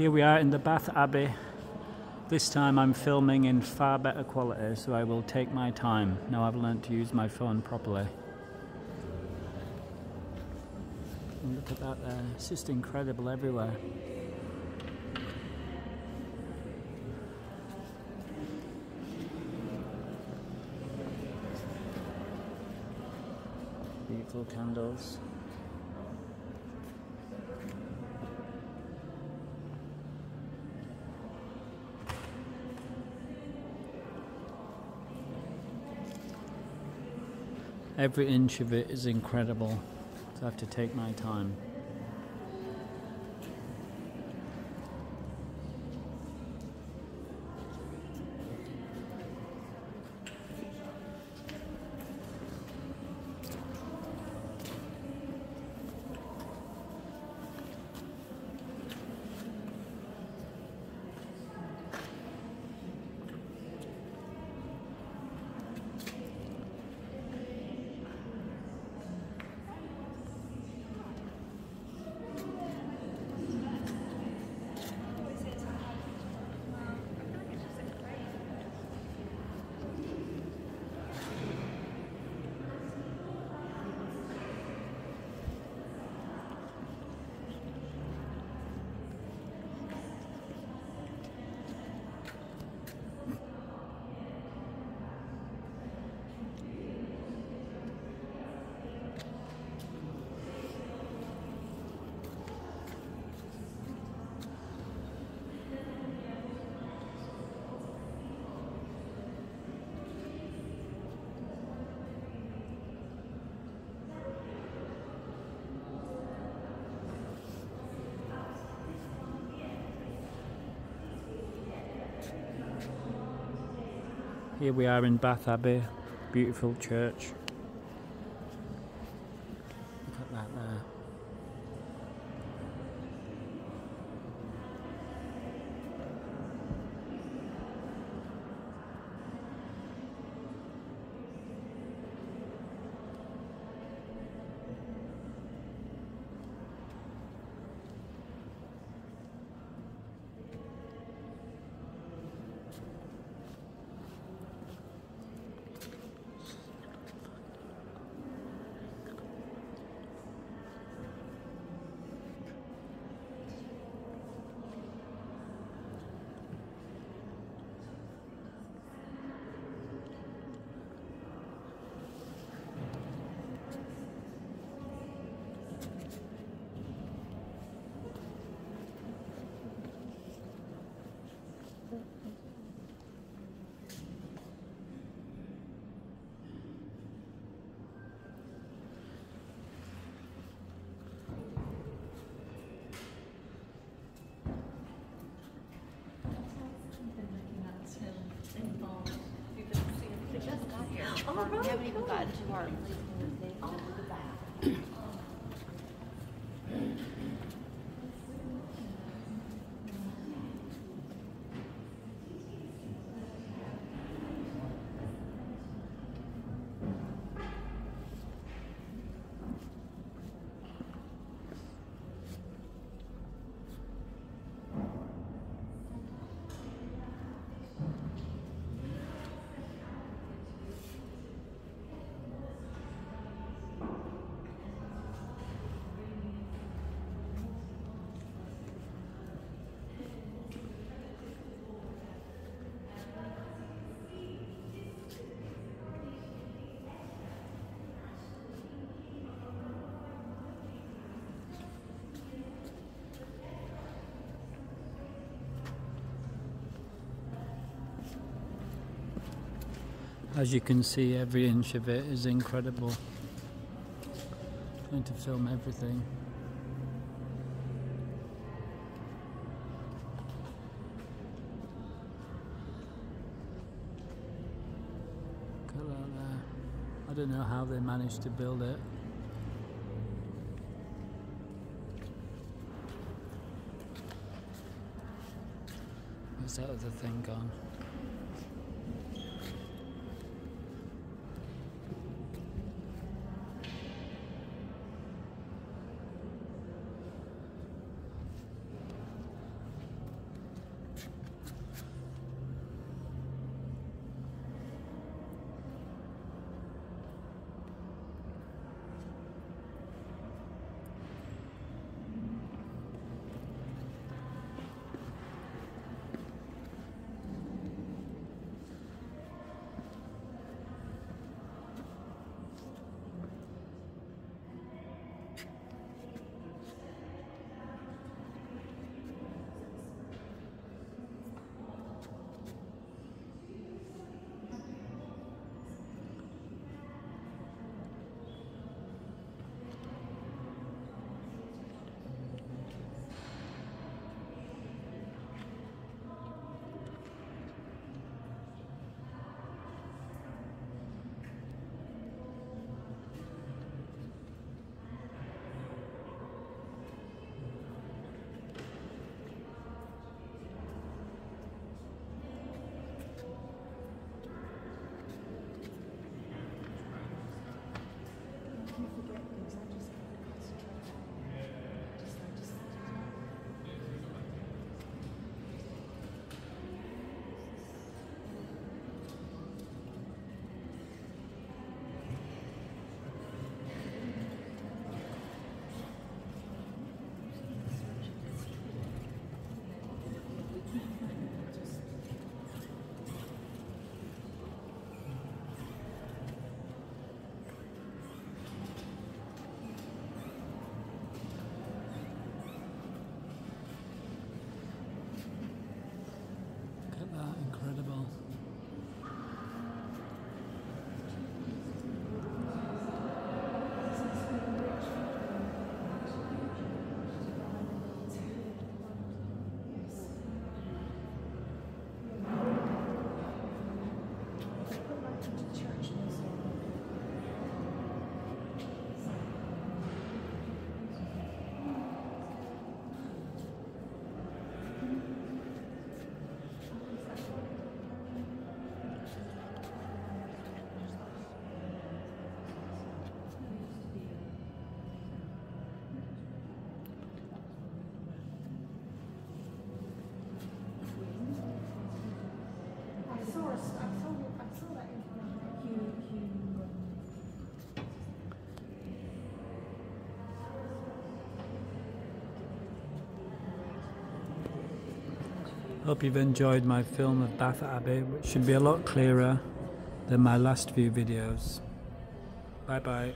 Here we are in the Bath Abbey. This time I'm filming in far better quality, so I will take my time. Now I've learnt to use my phone properly. And look at that there, it's just incredible everywhere. Beautiful candles. Every inch of it is incredible, so I have to take my time. Here we are in Bath Abbey, beautiful church. Look at that there. Haven't even gotten to our. Oh, look at that. As you can see, every inch of it is incredible. Trying to film everything. I don't know how they managed to build it. Where's that other thing gone? Hope you've enjoyed my film of Bath Abbey, which should be a lot clearer than my last few videos. Bye bye.